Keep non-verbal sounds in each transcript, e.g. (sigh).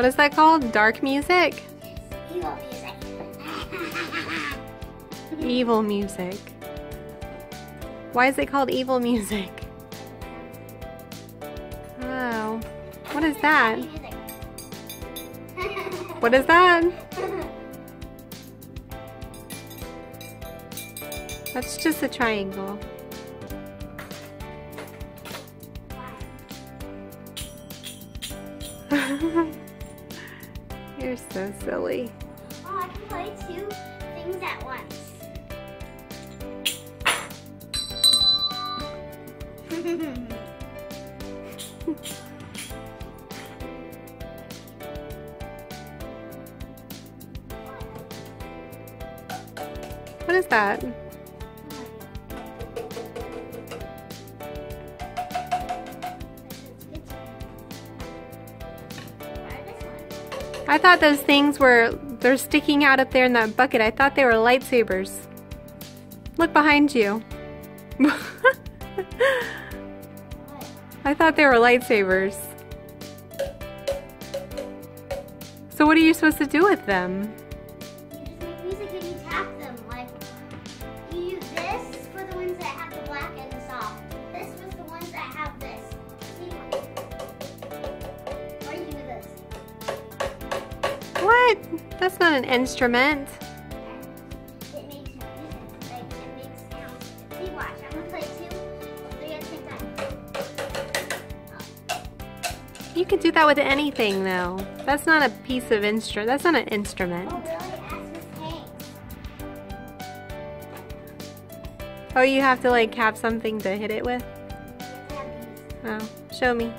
What is that called? Dark music? Evil music. Evil music. Why is it called evil music? Oh. What is that? What is that? That's just a triangle. (laughs) You're so silly. Oh, I can play two things at once. (laughs) What is that? I thought those things were, they're sticking out up there in that bucket. I thought they were lightsabers. Look behind you. (laughs) I thought they were lightsabers. So what are you supposed to do with them? Them. What? That's not an instrument. It makes music. Like, it makes sounds. See, watch. I'm gonna play two, three at the same. You could oh. do that with anything though. That's not a piece of instrument. That's not an instrument. Oh, really? Ask Miss Hanks. Oh, you have to like have something to hit it with? You have to have these. Oh, show me.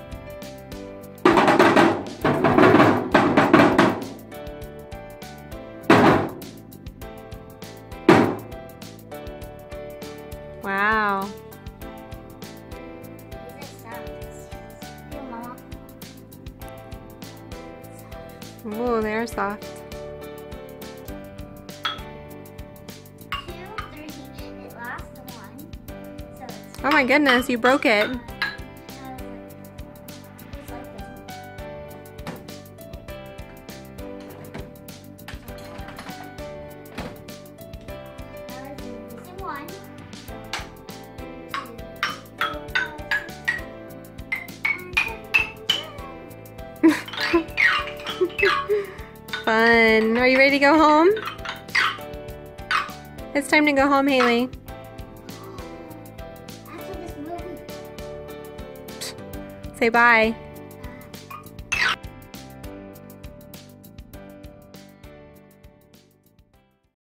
Wow. Ooh, they're soft. One. Oh my goodness, you broke it. uh, Fun. Are you ready to go home? It's time to go home, Hayleigh. After this movie. Say bye.